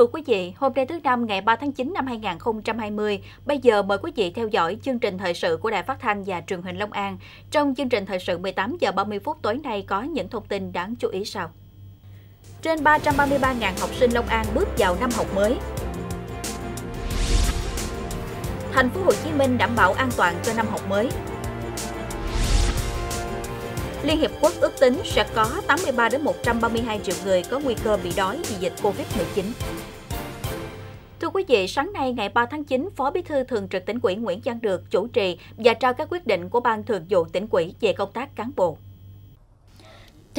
Thưa quý vị, hôm nay thứ Năm ngày 3 tháng 9 năm 2020, bây giờ mời quý vị theo dõi chương trình thời sự của Đài Phát thanh và Truyền hình Long An. Trong chương trình thời sự 18 giờ 30 phút tối nay có những thông tin đáng chú ý sau. Trên 333.000 học sinh Long An bước vào năm học mới. Thành phố Hồ Chí Minh đảm bảo an toàn cho năm học mới. Liên Hiệp Quốc ước tính sẽ có 83 đến 132 triệu người có nguy cơ bị đói vì dịch Covid-19. Thưa quý vị, sáng nay ngày 3 tháng 9, Phó Bí thư Thường trực tỉnh ủy Nguyễn Văn Được chủ trì và trao các quyết định của Ban Thường vụ tỉnh ủy về công tác cán bộ.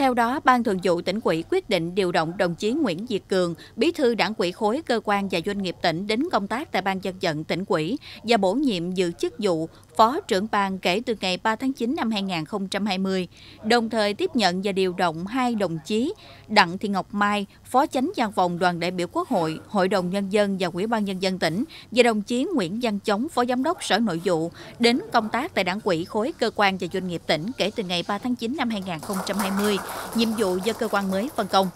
Theo đó, Ban Thường vụ tỉnh ủy quyết định điều động đồng chí Nguyễn Diệt Cường, bí thư đảng ủy khối cơ quan và doanh nghiệp tỉnh đến công tác tại Ban dân vận tỉnh ủy và bổ nhiệm giữ chức vụ Phó trưởng ban kể từ ngày 3 tháng 9 năm 2020, đồng thời tiếp nhận và điều động hai đồng chí Đặng Thị Ngọc Mai, Phó Chánh văn phòng Đoàn đại biểu Quốc hội, Hội đồng Nhân dân và Ủy ban Nhân dân tỉnh và đồng chí Nguyễn Văn Chống, Phó Giám đốc Sở Nội vụ đến công tác tại đảng ủy khối cơ quan và doanh nghiệp tỉnh kể từ ngày 3 tháng 9 năm 2020, nhiệm vụ do cơ quan mới phân công.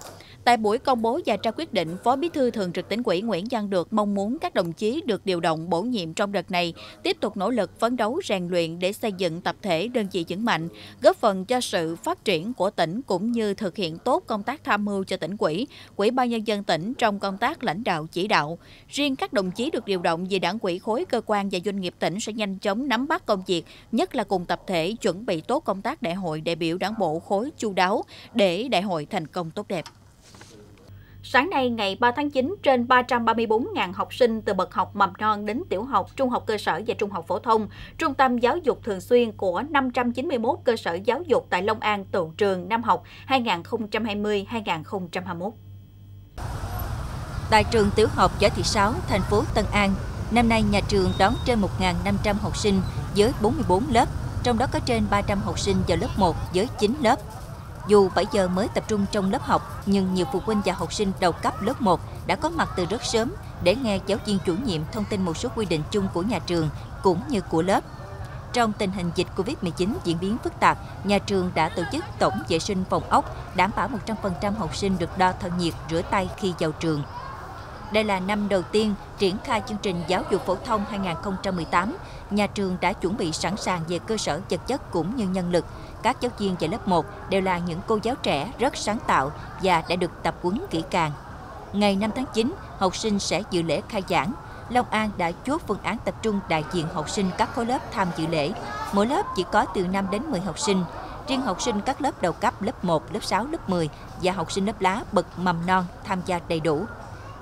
Tại buổi công bố và trao quyết định, Phó Bí thư Thường trực tỉnh ủy Nguyễn Văn Được mong muốn các đồng chí được điều động bổ nhiệm trong đợt này tiếp tục nỗ lực phấn đấu rèn luyện để xây dựng tập thể đơn vị vững mạnh, góp phần cho sự phát triển của tỉnh cũng như thực hiện tốt công tác tham mưu cho tỉnh ủy, Ủy ban nhân dân tỉnh trong công tác lãnh đạo chỉ đạo. Riêng các đồng chí được điều động về đảng ủy khối cơ quan và doanh nghiệp tỉnh sẽ nhanh chóng nắm bắt công việc, nhất là cùng tập thể chuẩn bị tốt công tác đại hội đại biểu đảng bộ khối chu đáo để đại hội thành công tốt đẹp. Sáng nay ngày 3 tháng 9, trên 334.000 học sinh từ bậc học mầm non đến tiểu học, trung học cơ sở và trung học phổ thông, Trung tâm Giáo dục Thường xuyên của 591 cơ sở giáo dục tại Long An tự trường năm học 2020-2021. Tại trường tiểu học Võ Thị Sáu, thành phố Tân An, năm nay nhà trường đón trên 1.500 học sinh với 44 lớp, trong đó có trên 300 học sinh vào lớp 1 với 9 lớp. Dù 7 giờ mới tập trung trong lớp học, nhưng nhiều phụ huynh và học sinh đầu cấp lớp 1 đã có mặt từ rất sớm để nghe giáo viên chủ nhiệm thông tin một số quy định chung của nhà trường cũng như của lớp. Trong tình hình dịch Covid-19 diễn biến phức tạp, nhà trường đã tổ chức tổng vệ sinh phòng ốc, đảm bảo 100% học sinh được đo thân nhiệt, rửa tay khi vào trường. Đây là năm đầu tiên triển khai chương trình giáo dục phổ thông 2018. Nhà trường đã chuẩn bị sẵn sàng về cơ sở vật chất cũng như nhân lực. Các giáo viên dạy lớp 1 đều là những cô giáo trẻ rất sáng tạo và đã được tập huấn kỹ càng. Ngày 5 tháng 9, học sinh sẽ dự lễ khai giảng. Long An đã chốt phương án tập trung đại diện học sinh các khối lớp tham dự lễ. Mỗi lớp chỉ có từ 5 đến 10 học sinh. Riêng học sinh các lớp đầu cấp lớp 1, lớp 6, lớp 10 và học sinh lớp lá bậc mầm non tham gia đầy đủ.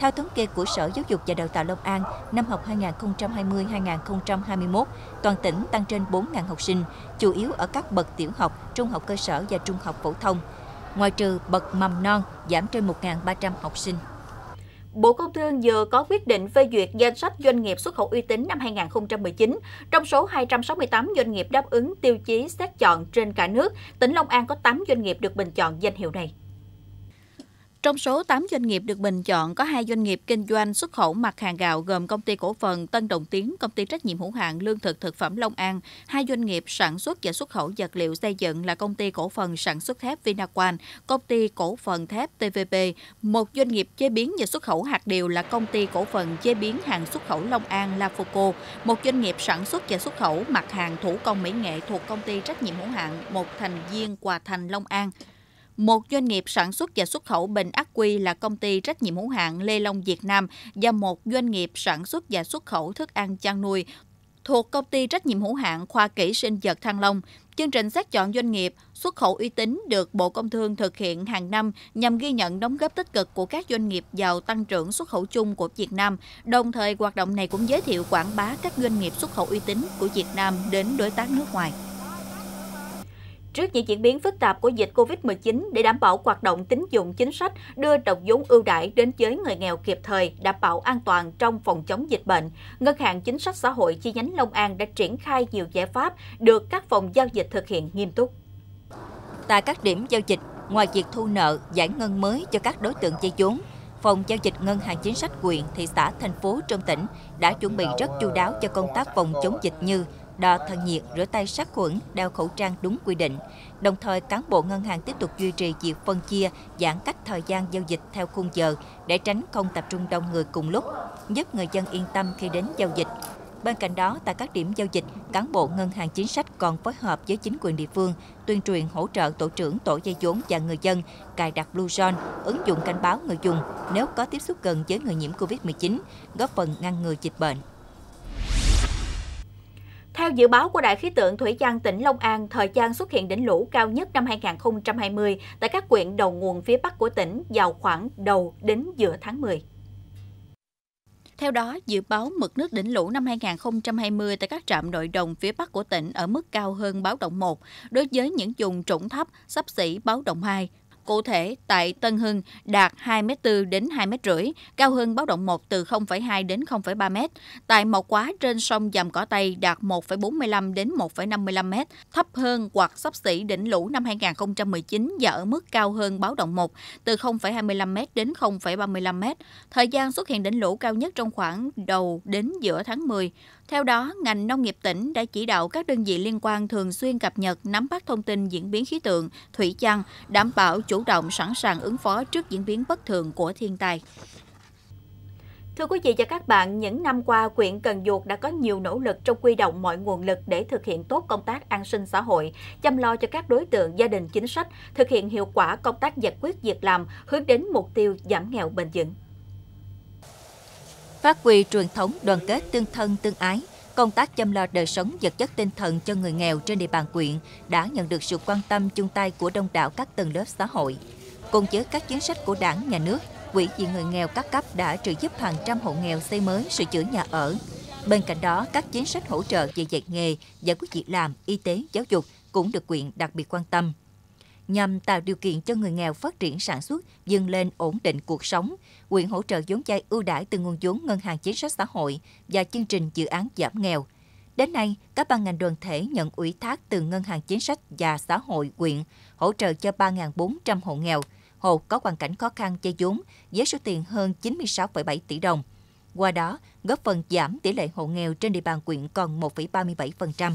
Theo thống kê của Sở Giáo dục và Đào tạo Long An, năm học 2020-2021, toàn tỉnh tăng trên 4.000 học sinh, chủ yếu ở các bậc tiểu học, trung học cơ sở và trung học phổ thông. Ngoài trừ bậc mầm non, giảm trên 1.300 học sinh. Bộ Công Thương vừa có quyết định phê duyệt danh sách doanh nghiệp xuất khẩu uy tín năm 2019. Trong số 268 doanh nghiệp đáp ứng tiêu chí xét chọn trên cả nước, tỉnh Long An có 8 doanh nghiệp được bình chọn danh hiệu này. Trong số 8 doanh nghiệp được bình chọn, có hai doanh nghiệp kinh doanh xuất khẩu mặt hàng gạo gồm công ty cổ phần Tân Đồng Tiến, công ty trách nhiệm hữu hạn lương thực thực phẩm Long An, hai doanh nghiệp sản xuất và xuất khẩu vật liệu xây dựng là công ty cổ phần sản xuất thép Vinaquan, công ty cổ phần thép TVP, một doanh nghiệp chế biến và xuất khẩu hạt điều là công ty cổ phần chế biến hàng xuất khẩu Long An Lafoco, một doanh nghiệp sản xuất và xuất khẩu mặt hàng thủ công mỹ nghệ thuộc công ty trách nhiệm hữu hạn một thành viên Hòa Thành Long An. Một doanh nghiệp sản xuất và xuất khẩu bình ắc quy là công ty trách nhiệm hữu hạn Lê Long Việt Nam và một doanh nghiệp sản xuất và xuất khẩu thức ăn chăn nuôi thuộc công ty trách nhiệm hữu hạn khoa kỹ sinh vật Thăng Long. Chương trình xét chọn doanh nghiệp xuất khẩu uy tín được Bộ Công Thương thực hiện hàng năm nhằm ghi nhận đóng góp tích cực của các doanh nghiệp vào tăng trưởng xuất khẩu chung của Việt Nam. Đồng thời, hoạt động này cũng giới thiệu quảng bá các doanh nghiệp xuất khẩu uy tín của Việt Nam đến đối tác nước ngoài. Trước những diễn biến phức tạp của dịch COVID-19 để đảm bảo hoạt động tín dụng chính sách, đưa đồng vốn ưu đãi đến với người nghèo kịp thời, đảm bảo an toàn trong phòng chống dịch bệnh, Ngân hàng Chính sách Xã hội chi nhánh Long An đã triển khai nhiều giải pháp được các phòng giao dịch thực hiện nghiêm túc. Tại các điểm giao dịch, ngoài việc thu nợ, giải ngân mới cho các đối tượng vay vốn, Phòng giao dịch Ngân hàng Chính sách Quyền thị xã, thành phố trong tỉnh đã chuẩn bị rất chu đáo cho công tác phòng chống dịch như đo thân nhiệt, rửa tay sát khuẩn, đeo khẩu trang đúng quy định. Đồng thời, cán bộ ngân hàng tiếp tục duy trì việc phân chia, giãn cách thời gian giao dịch theo khung giờ để tránh không tập trung đông người cùng lúc, giúp người dân yên tâm khi đến giao dịch. Bên cạnh đó, tại các điểm giao dịch, cán bộ ngân hàng chính sách còn phối hợp với chính quyền địa phương, tuyên truyền hỗ trợ tổ trưởng tổ dây vốn và người dân cài đặt Bluezone, ứng dụng cảnh báo người dùng nếu có tiếp xúc gần với người nhiễm COVID-19, góp phần ngăn ngừa dịch bệnh. Theo dự báo của Đại khí tượng Thủy văn tỉnh Long An, thời gian xuất hiện đỉnh lũ cao nhất năm 2020 tại các quyện đầu nguồn phía Bắc của tỉnh vào khoảng đầu đến giữa tháng 10. Theo đó, dự báo mực nước đỉnh lũ năm 2020 tại các trạm nội đồng phía Bắc của tỉnh ở mức cao hơn báo động 1 đối với những vùng trũng thấp sắp xỉ báo động 2, Cụ thể, tại Tân Hưng đạt 2m4 đến 2m5, cao hơn báo động 1 từ 0,2 đến 0,3 m. Tại Mộc Quá trên sông Dầm Cỏ Tây đạt 1,45 đến 1,55 m, thấp hơn hoặc sắp xỉ đỉnh lũ năm 2019 và ở mức cao hơn báo động 1 từ 0,25 m đến 0,35 m. Thời gian xuất hiện đỉnh lũ cao nhất trong khoảng đầu đến giữa tháng 10. Theo đó, ngành nông nghiệp tỉnh đã chỉ đạo các đơn vị liên quan thường xuyên cập nhật, nắm bắt thông tin diễn biến khí tượng, thủy văn, đảm bảo chủ động sẵn sàng ứng phó trước diễn biến bất thường của thiên tai. Thưa quý vị và các bạn, những năm qua, huyện Cần Duộc đã có nhiều nỗ lực trong quy động mọi nguồn lực để thực hiện tốt công tác an sinh xã hội, chăm lo cho các đối tượng gia đình chính sách, thực hiện hiệu quả công tác giải quyết việc làm, hướng đến mục tiêu giảm nghèo bền vững. Phát huy truyền thống đoàn kết tương thân tương ái, công tác chăm lo đời sống vật chất tinh thần cho người nghèo trên địa bàn quyện đã nhận được sự quan tâm chung tay của đông đảo các tầng lớp xã hội. Cùng với các chính sách của đảng, nhà nước, Quỹ vì người nghèo các cấp đã trợ giúp hàng trăm hộ nghèo xây mới, sửa chữa nhà ở. Bên cạnh đó, các chính sách hỗ trợ về dạy nghề, giải quyết việc làm, y tế, giáo dục cũng được quyện đặc biệt quan tâm nhằm tạo điều kiện cho người nghèo phát triển sản xuất, dâng lên ổn định cuộc sống. Quyện hỗ trợ vốn vay ưu đãi từ nguồn vốn ngân hàng chính sách xã hội và chương trình dự án giảm nghèo. Đến nay, các ban ngành đoàn thể nhận ủy thác từ Ngân hàng Chính sách và Xã hội quyện hỗ trợ cho 3.400 hộ nghèo, hộ có hoàn cảnh khó khăn vay vốn với số tiền hơn 96,7 tỷ đồng. Qua đó, góp phần giảm tỷ lệ hộ nghèo trên địa bàn quyện còn 1,37%.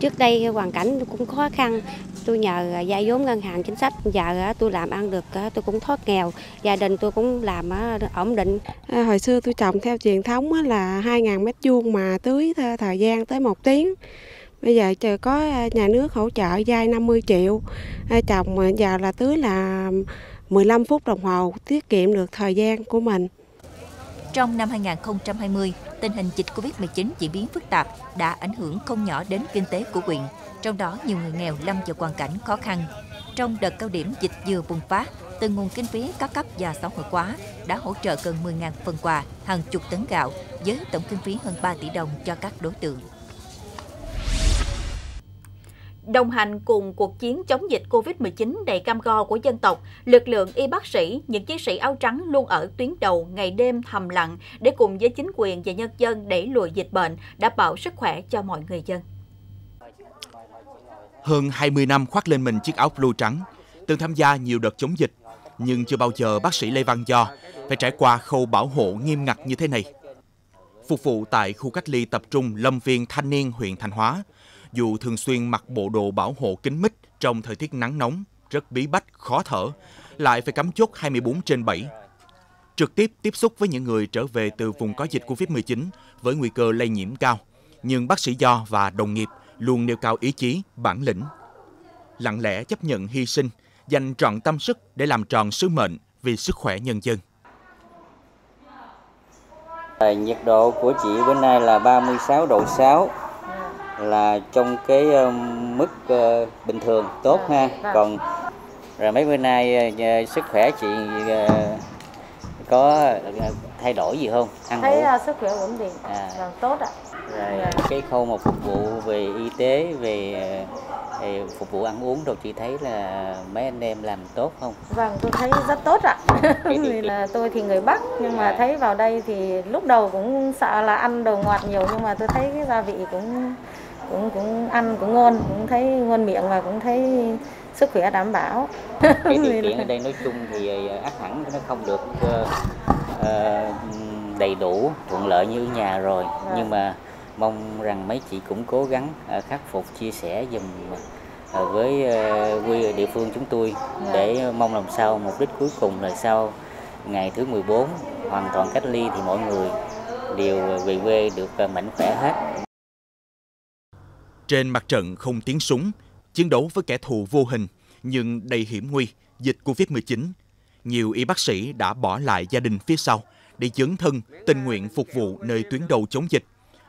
Trước đây hoàn cảnh cũng khó khăn, tôi nhờ vay vốn ngân hàng chính sách, giờ tôi làm ăn được tôi cũng thoát nghèo, gia đình tôi cũng làm ổn định. À, hồi xưa tôi trồng theo truyền thống là 2.000 mét vuông mà tưới thời gian tới một tiếng. Bây giờ chờ có nhà nước hỗ trợ vay 50 triệu, trồng giờ là tưới là 15 phút đồng hồ, tiết kiệm được thời gian của mình. Trong năm 2020, tình hình dịch Covid-19 diễn biến phức tạp đã ảnh hưởng không nhỏ đến kinh tế của huyện, trong đó nhiều người nghèo lâm vào hoàn cảnh khó khăn. Trong đợt cao điểm dịch vừa bùng phát, từ nguồn kinh phí các cấp và xã hội hóa đã hỗ trợ gần 10.000 phần quà, hàng chục tấn gạo với tổng kinh phí hơn 3 tỷ đồng cho các đối tượng. Đồng hành cùng cuộc chiến chống dịch COVID-19 đầy cam go của dân tộc, lực lượng y bác sĩ, những chiến sĩ áo trắng luôn ở tuyến đầu ngày đêm thầm lặng để cùng với chính quyền và nhân dân đẩy lùi dịch bệnh, đảm bảo sức khỏe cho mọi người dân. Hơn 20 năm khoác lên mình chiếc áo blue trắng, từng tham gia nhiều đợt chống dịch, nhưng chưa bao giờ bác sĩ Lê Văn Do phải trải qua khâu bảo hộ nghiêm ngặt như thế này. Phục vụ tại khu cách ly tập trung Lâm Viên Thanh Niên huyện Thanh Hóa, dù thường xuyên mặc bộ đồ bảo hộ kính mít trong thời tiết nắng nóng, rất bí bách, khó thở, lại phải cắm chốt 24 trên 7. Trực tiếp tiếp xúc với những người trở về từ vùng có dịch Covid-19 với nguy cơ lây nhiễm cao. Nhưng bác sĩ Do và đồng nghiệp luôn nêu cao ý chí, bản lĩnh. Lặng lẽ chấp nhận hy sinh, dành trọn tâm sức để làm tròn sứ mệnh vì sức khỏe nhân dân. Nhiệt độ của chị bữa nay là 36 độ 6, là trong cái uh, mức uh, bình thường tốt ha vâng. còn rồi mấy bữa nay sức khỏe chị có thay đổi gì không ăn thấy uh, sức khỏe ổn định à. Vâng, tốt ạ rồi yeah. Dạ. cái khâu mà phục vụ về y tế về, về phục vụ ăn uống rồi chị thấy là mấy anh em làm tốt không vâng tôi thấy rất tốt ạ vì là tôi thì người bắc nhưng mà dạ. thấy vào đây thì lúc đầu cũng sợ là ăn đồ ngọt nhiều nhưng mà tôi thấy cái gia vị cũng cũng cũng ăn cũng ngon cũng thấy ngon miệng và cũng thấy sức khỏe đảm bảo cái điều kiện ở đây nói chung thì ờ, ác hẳn nó không được uh, đầy đủ thuận lợi như nhà rồi vâng. nhưng mà mong rằng mấy chị cũng cố gắng khắc phục chia sẻ dùm với quy địa phương chúng tôi để mong làm sao mục đích cuối cùng là sau ngày thứ 14 hoàn toàn cách ly thì mọi người đều về quê được mạnh khỏe hết. Trên mặt trận không tiếng súng, chiến đấu với kẻ thù vô hình nhưng đầy hiểm nguy, dịch Covid-19, nhiều y bác sĩ đã bỏ lại gia đình phía sau để dấn thân tình nguyện phục vụ nơi tuyến đầu chống dịch.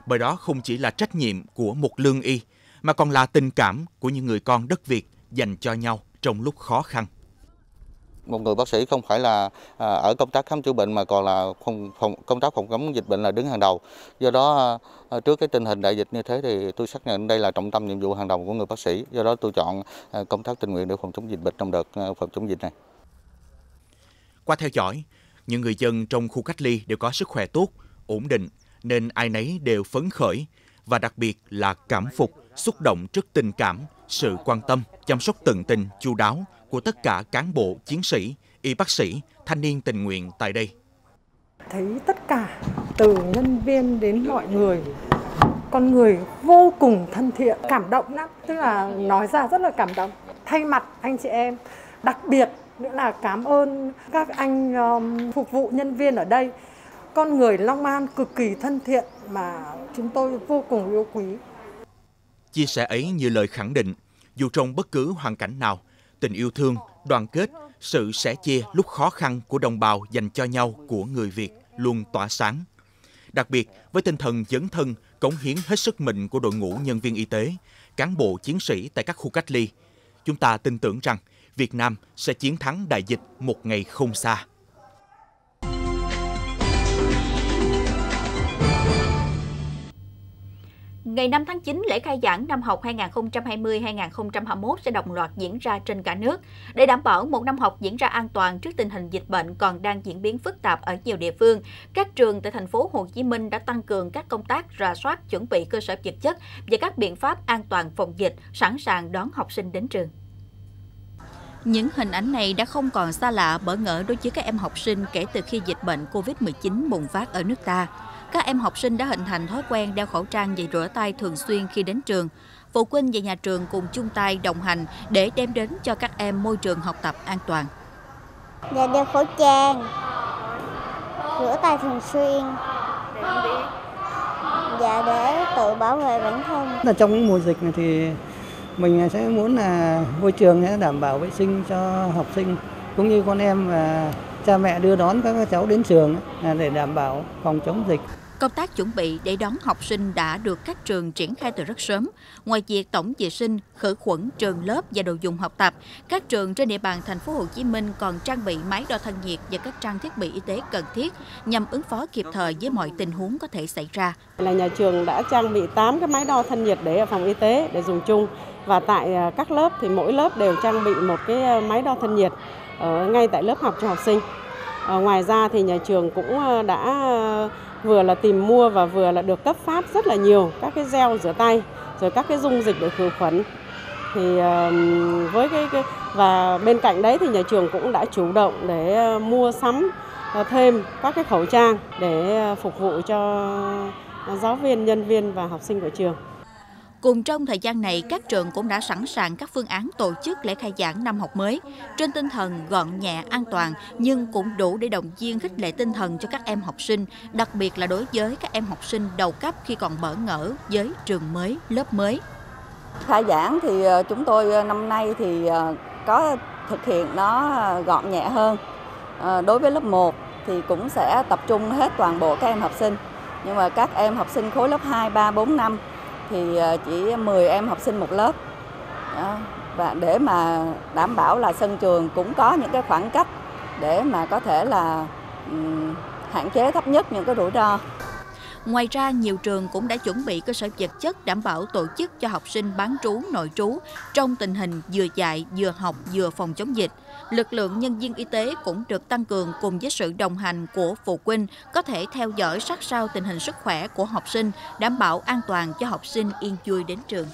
Bởi đó không chỉ là trách nhiệm của một lương y, mà còn là tình cảm của những người con đất Việt dành cho nhau trong lúc khó khăn một người bác sĩ không phải là à, ở công tác khám chữa bệnh mà còn là phòng, phòng, công tác phòng chống dịch bệnh là đứng hàng đầu. Do đó à, trước cái tình hình đại dịch như thế thì tôi xác nhận đây là trọng tâm nhiệm vụ hàng đầu của người bác sĩ. Do đó tôi chọn à, công tác tình nguyện để phòng chống dịch bệnh trong đợt phòng chống dịch này. Qua theo dõi, những người dân trong khu cách ly đều có sức khỏe tốt, ổn định nên ai nấy đều phấn khởi và đặc biệt là cảm phục, xúc động trước tình cảm, sự quan tâm, chăm sóc tận tình, chu đáo của tất cả cán bộ, chiến sĩ, y bác sĩ, thanh niên tình nguyện tại đây. Thấy tất cả từ nhân viên đến mọi người con người vô cùng thân thiện, cảm động lắm, tức là nói ra rất là cảm động. Thay mặt anh chị em, đặc biệt nữa là cảm ơn các anh um, phục vụ nhân viên ở đây. Con người Long An cực kỳ thân thiện mà chúng tôi vô cùng yêu quý. Chia sẻ ấy như lời khẳng định, dù trong bất cứ hoàn cảnh nào, tình yêu thương, đoàn kết, sự sẻ chia lúc khó khăn của đồng bào dành cho nhau của người Việt luôn tỏa sáng. Đặc biệt, với tinh thần dấn thân, cống hiến hết sức mình của đội ngũ nhân viên y tế, cán bộ chiến sĩ tại các khu cách ly, chúng ta tin tưởng rằng Việt Nam sẽ chiến thắng đại dịch một ngày không xa. Ngày 5 tháng 9, lễ khai giảng năm học 2020-2021 sẽ đồng loạt diễn ra trên cả nước. Để đảm bảo một năm học diễn ra an toàn trước tình hình dịch bệnh còn đang diễn biến phức tạp ở nhiều địa phương, các trường tại thành phố Hồ Chí Minh đã tăng cường các công tác rà soát, chuẩn bị cơ sở vật chất và các biện pháp an toàn phòng dịch, sẵn sàng đón học sinh đến trường. Những hình ảnh này đã không còn xa lạ bỡ ngỡ đối với các em học sinh kể từ khi dịch bệnh COVID-19 bùng phát ở nước ta. Các em học sinh đã hình thành thói quen đeo khẩu trang và rửa tay thường xuyên khi đến trường. Phụ huynh và nhà trường cùng chung tay đồng hành để đem đến cho các em môi trường học tập an toàn. Dạ đeo khẩu trang, rửa tay thường xuyên. Dạ để tự bảo vệ bản thân. Là trong cái mùa dịch này thì mình sẽ muốn là môi trường sẽ đảm bảo vệ sinh cho học sinh cũng như con em và cha mẹ đưa đón các cháu đến trường để đảm bảo phòng chống dịch. Công tác chuẩn bị để đón học sinh đã được các trường triển khai từ rất sớm. Ngoài việc tổng vệ sinh, khử khuẩn trường lớp và đồ dùng học tập, các trường trên địa bàn thành phố Hồ Chí Minh còn trang bị máy đo thân nhiệt và các trang thiết bị y tế cần thiết nhằm ứng phó kịp thời với mọi tình huống có thể xảy ra. Là nhà trường đã trang bị 8 cái máy đo thân nhiệt để ở phòng y tế để dùng chung và tại à, các lớp thì mỗi lớp đều trang bị một cái à, máy đo thân nhiệt ở ngay tại lớp học cho học sinh. À, ngoài ra thì nhà trường cũng à, đã vừa là tìm mua và vừa là được cấp phát rất là nhiều các cái gel rửa tay rồi các cái dung dịch để khử khuẩn thì với cái, cái và bên cạnh đấy thì nhà trường cũng đã chủ động để ờ, mua sắm ờ, thêm các cái khẩu trang để ờ, phục vụ cho giáo viên, nhân viên và học sinh của trường. Cùng trong thời gian này, các trường cũng đã sẵn sàng các phương án tổ chức lễ khai giảng năm học mới, trên tinh thần gọn nhẹ, an toàn, nhưng cũng đủ để động viên khích lệ tinh thần cho các em học sinh, đặc biệt là đối với các em học sinh đầu cấp khi còn bỡ ngỡ với trường mới, lớp mới. Khai giảng thì ờ, chúng tôi ờ, năm nay thì ờ, có thực hiện nó gọn nhẹ hơn. Đối với lớp 1 thì cũng sẽ tập trung hết toàn bộ các em học sinh. Nhưng mà các em học sinh khối lớp 2, 3, 4, 5 thì ờ, chỉ 10 em học sinh một lớp đó. và để mà đảm bảo là sân trường cũng có những cái khoảng cách để mà có thể là hạn chế thấp nhất những cái rủi ro. Ngoài ra, nhiều trường cũng đã chuẩn bị cơ sở vật chất đảm bảo tổ chức cho học sinh bán trú, nội trú trong tình hình vừa dạy, vừa học, vừa phòng chống dịch. Lực lượng nhân viên y tế cũng được tăng cường cùng với sự đồng hành của phụ huynh có thể theo dõi sát sao tình hình sức khỏe của học sinh, đảm bảo an toàn cho học sinh yên vui đến trường.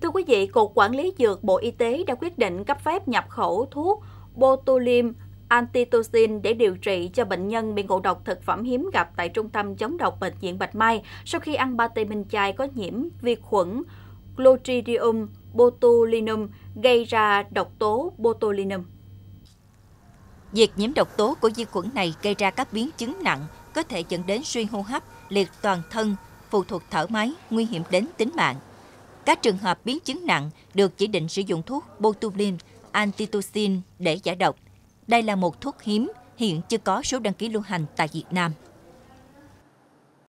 Thưa quý vị, Cục Quản lý Dược Bộ Y tế đã quyết định cấp phép nhập khẩu thuốc Botulim antitocin để điều trị cho bệnh nhân bị ngộ độc thực phẩm hiếm gặp tại Trung tâm chống độc Bệnh viện Bạch Mai sau khi ăn pate minh chay có nhiễm vi khuẩn Clostridium botulinum gây ra độc tố botulinum. Việc nhiễm độc tố của vi khuẩn này gây ra các biến chứng nặng, có thể dẫn đến suy hô hấp, liệt toàn thân, phụ thuộc thở máy, nguy hiểm đến tính mạng. Các trường hợp biến chứng nặng được chỉ định sử dụng thuốc botulinum antitocin để giải độc. Đây là một thuốc hiếm, hiện chưa có số đăng ký lưu hành tại Việt Nam.